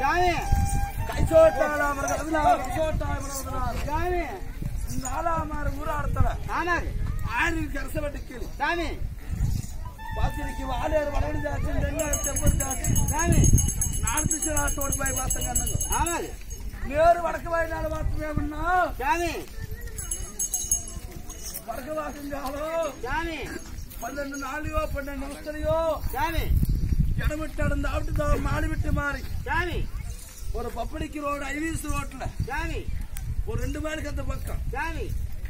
சாமி கைசோட்டாளா மரகதுல கைசோட்டாளா மரகதுல சாமி இந்த ஆலாமார் ஊராடத்தல ஆனாரு ஆறு கரச வெட்டிக்கல சாமி பாத்திரிக்கு ஆளேர் வளர்ந்து ஜாச்சு தெங்க செப்பல் ஜாச்சு சாமி நார்த் திசரா தோடு பை பாத்தங்க அண்ணங்க ஆனாரு நேரு வடக்கு வாயினால பாத்தமே உண்ணா சாமி வடக்கு வாசம் ஜாலோ சாமி பன்னெண்டு நாளையோ பன்னெண்டு நிமிஷத்துலயோ சாமி இடமிட்டு அடந்த ஆட்டு மாடு விட்டு மாறி. சாமி. ஒரு பப்படிக்கு ரோடு ஐவிஎஸ் ரோட்ல சாமி. ஒரு ரெண்டு மைலுக்கு அந்த பக்கம். சாமி.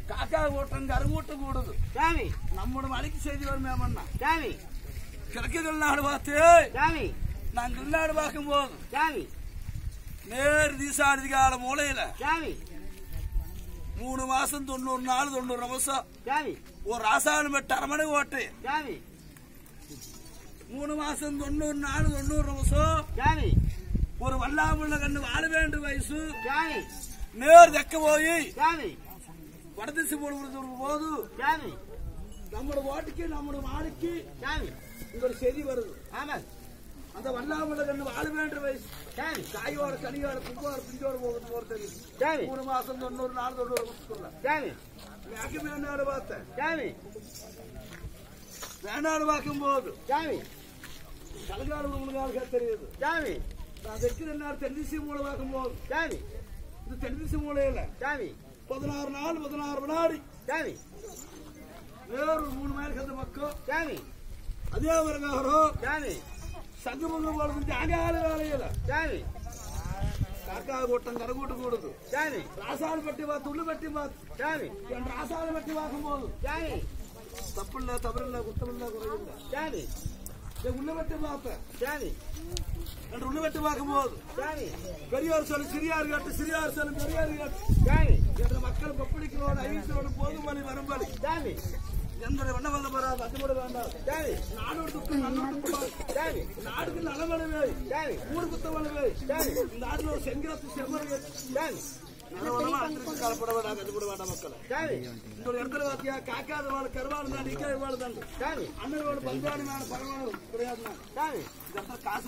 காக்கா ஓட்டம் கருங்கூட்டம் கூடுது. சாமி. நம்மளோட மலைக்கு செய்தி வருமே அம்மண்ணா சாமி. கிழக்குகள் நாடு பார்த்து சாமி. நான் துள்ளாடு பார்க்கும் போது சாமி. நேர் தீசாதி கால மூலையில சாமி. மூணு மாசம் தொண்ணூறு நாள் தொண்ணூறு மாசம் ஒரு ஆசான பெட்ட அரமனை ஓட்டு சாமி. மூணு மாசம் தொண்ணூறு நாள் தொண்ணூறு நிமிஷம் ஒரு வல்லாமுள்ள கண்ணு வாழ வேண்டும் வயசு. நேர் தெக்க போய். வடதிசை போடுறது போது. சாமி நம்மளோட ஓட்டுக்கு நம்மளோட மாடுக்கு ஒரு செய்தி வருது. ஆமாங்க அந்த வல்லாமுள்ள கண்ணு வாழ வேண்டும் வயசு. காயோட கனியோட கும்போட பிஞ்சோட போகுது போறது சாமி மூணு மாசம் தொண்ணூறு நாள் தொண்ணூறு எனக்கு வேணாடு பார்த்தேன் சாமி வேணாடு பார்க்கும் போது உங்களுக்கு தெரியுது. சாமி நான் வைக்கிற நேரம் தென்னிசி மூளை பார்க்கும் போது சாமி இந்த தென்னிசி மூலையில சாமி பதினாறு நாள் பதினாறு வினாடி. சாமி வேறு மூணு மைலுக்கு அந்த பக்கம் சாமி அதே பிரகாரம் சாமி சங்கமுங்க போல ஜாகால வேலையில சாமி காக்கா கூட்டம் கரக்கூட்டம் கூடுது. சாமி ராசால் பட்டி பார்த்து துள்ளு பட்டி பார்த்து. சாமி என் ராசால பட்டி பார்க்கும் போது சாமி தப்பு இல்ல உள்ள வெட்டி என்று உள்ள வெட்டி பார்க்கும் போது பெரியார் சொல்லு சிறியார் கேட்டு சிறியார் சொல்லு பெரியார் கேட்டு. என்ற மக்கள் பப்பளிக்கிறோட ஐவீசரோட போதும் வழி வரும்படி எந்த வண்ண வந்த அது கூட வேண்டாம். நாடோட துக்கம் நாடுக்கு நலவளவே சாமி ஊடு குத்தவளவே நாடுல ஒரு செங்கரத்து செம்மறு சாமி நலவளமா அங்கிருந்து காலப்பட வேண்டாம் கட்டுப்பட வேண்டாம் மக்களை. சாமி இந்த ஒரு இடத்துல பாத்தியா? காக்காத வாழ் கருவாடு தான் நிக்க வாழ் தான். சாமி அண்ணனோட பஞ்சாடி மேல பரவாயில்ல கிடையாது சாமி இந்த இடத்துல காசு